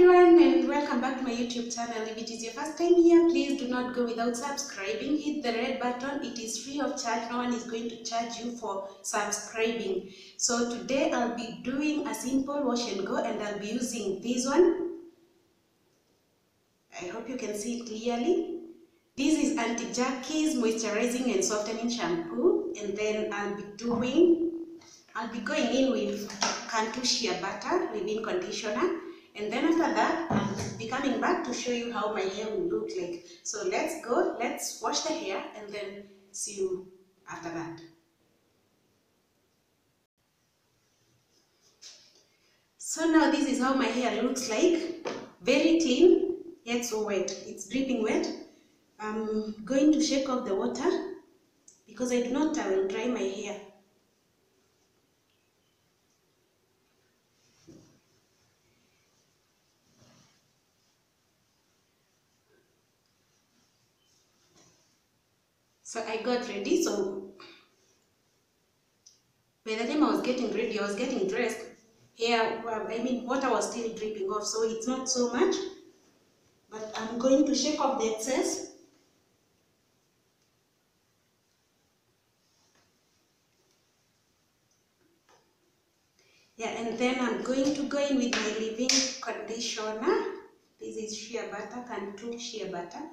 everyone and welcome back to my YouTube channel. If it is your first time here, please do not go without subscribing. Hit the red button. It is free of charge. No one is going to charge you for subscribing. So today I'll be doing a simple wash and go and I'll be using this one. I hope you can see it clearly. This is Auntie Jackie's moisturizing and softening shampoo and then I'll be doing, I'll be going in with Cantu Shea Butter leave-in conditioner and then after that I'll be coming back to show you how my hair will look like. So let's go, let's wash the hair and then see you after that. So now this is how my hair looks like. Very clean, yet so wet. It's dripping wet. I'm going to shake off the water because I do not towel dry my hair. So I got ready. So by the time I was getting ready, I was getting dressed. Well, I mean, water was still dripping off, so it's not so much. But I'm going to shake off the excess. Yeah, and then I'm going to go in with my leave-in conditioner. This is shea butter, Cantu shea butter.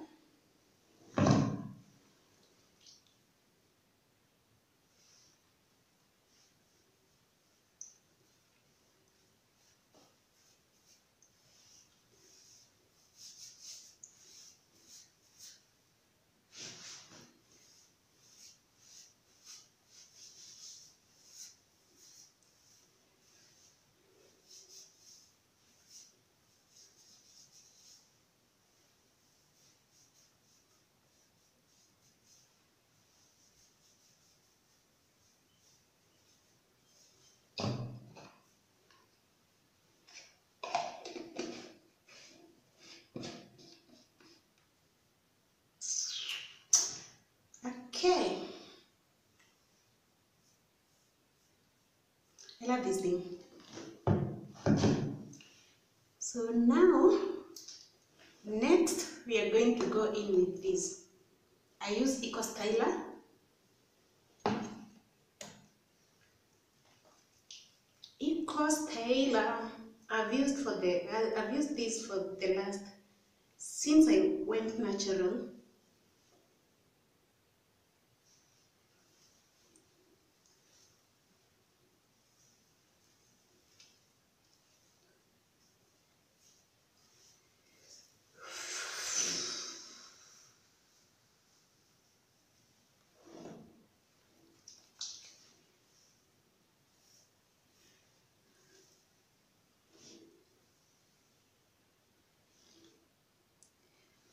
I love this thing. So now, next we are going to go in with this. I use Eco Styler. Eco Styler. I've used for the I've used this for the last since I went natural.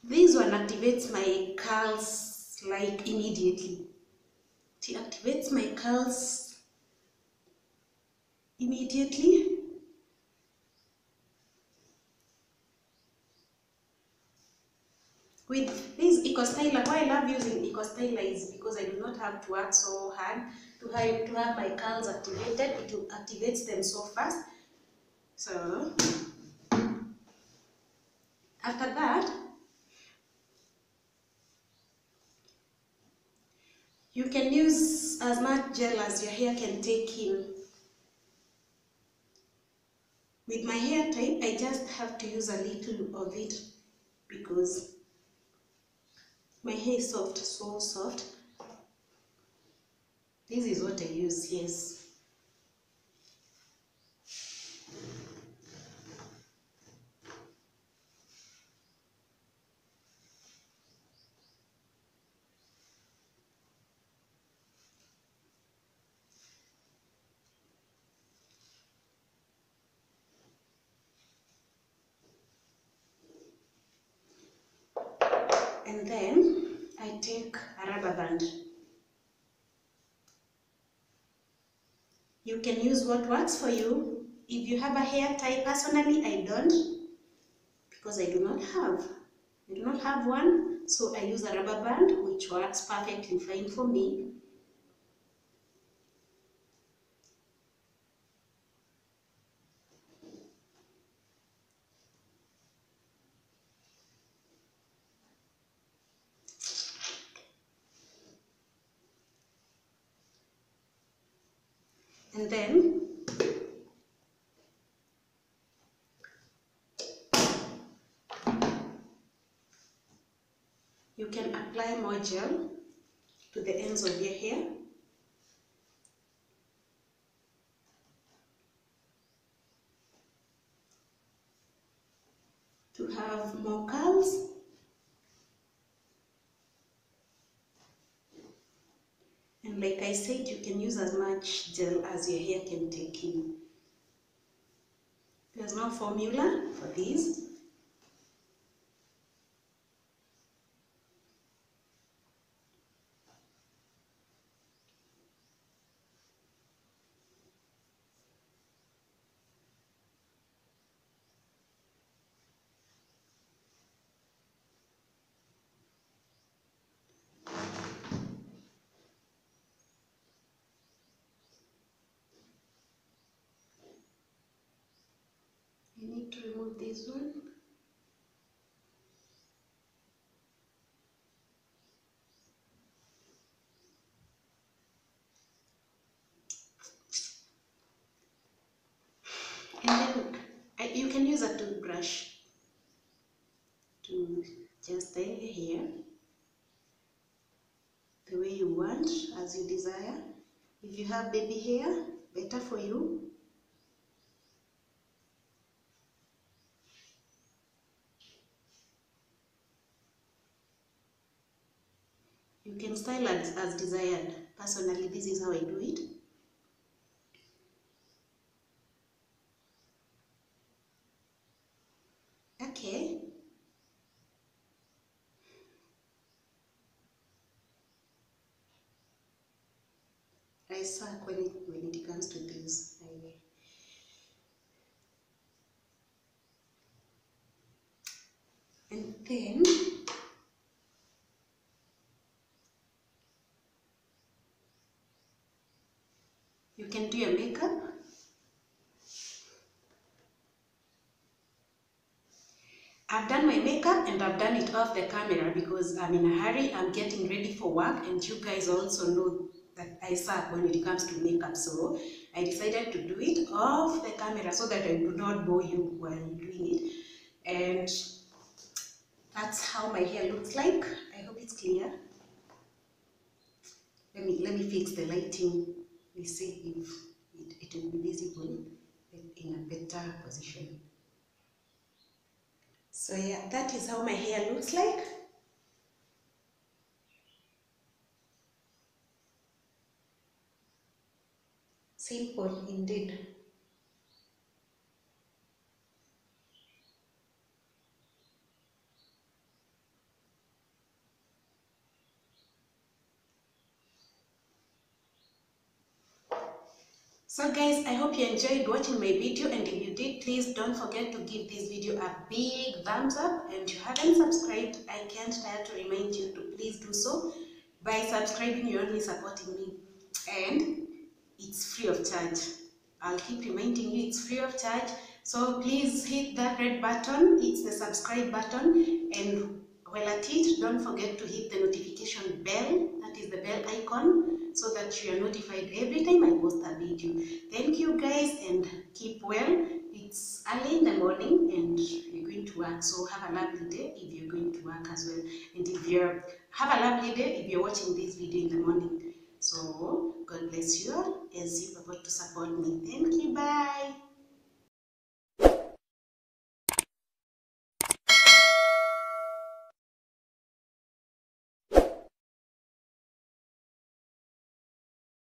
This activates my curls like immediately. It activates my curls immediately. With this Eco Styler, why I love using Eco Styler is because I do not have to work so hard to have, to have my curls activated. It activates them so fast. So, after that, You can use as much gel as your hair can take in. With my hair type, I just have to use a little of it because my hair is soft, so soft. This is what I use, yes. And then I take a rubber band. You can use what works for you. If you have a hair tie, personally I don't because I do not have. I do not have one, so I use a rubber band which works perfectly fine for me. And then you can apply more gel to the ends of your hair. To have more curls like I said you can use as much gel as your hair can take in. There's no formula for these I need to remove this one. And then you can use a toothbrush to just your hair the way you want, as you desire. If you have baby hair, better for you. You can style as, as desired. Personally, this is how I do it. Okay. I suck when it, when it comes to this. I, and then can do your makeup I've done my makeup and I've done it off the camera because I'm in a hurry. I'm getting ready for work and you guys also know that I suck when it comes to makeup. So I decided to do it off the camera so that I do not bore you while doing it. And that's how my hair looks like. I hope it's clear. Let me let me fix the lighting. We see if it, it will be visible in a better position. So yeah, that is how my hair looks like. Simple indeed. So guys, I hope you enjoyed watching my video and if you did, please don't forget to give this video a big thumbs up and if you haven't subscribed, I can't tire to remind you to please do so. By subscribing, you're only supporting me and it's free of charge. I'll keep reminding you it's free of charge. So please hit that red button, it's the subscribe button and while at it, don't forget to hit the notification bell, that is the bell icon, so that you are notified every time I post a video. Thank you guys and keep well. It's early in the morning and you're going to work, so have a lovely day if you're going to work as well. And if you're, have a lovely day if you're watching this video in the morning. So, God bless you all as you are about to support me. Thank you, bye.